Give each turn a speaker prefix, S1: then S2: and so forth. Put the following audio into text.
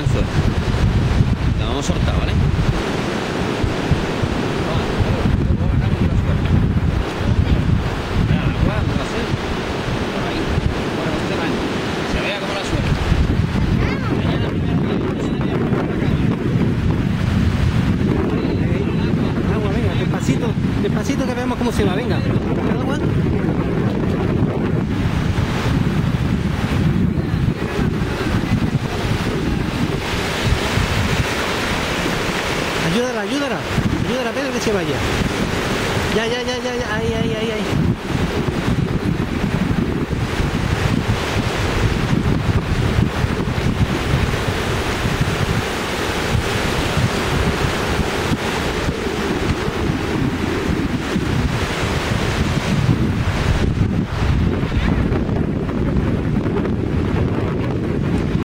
S1: anzuelo. Vamos a soltar, ¿vale? Se vea como la suelta.
S2: Agua, venga, despacito, despacito que veamos cómo se va, venga. ayudará. Ayudará, Pedro, que se vaya. Ya, ya, ya, ya, ya. Ahí, ahí, ahí, ahí.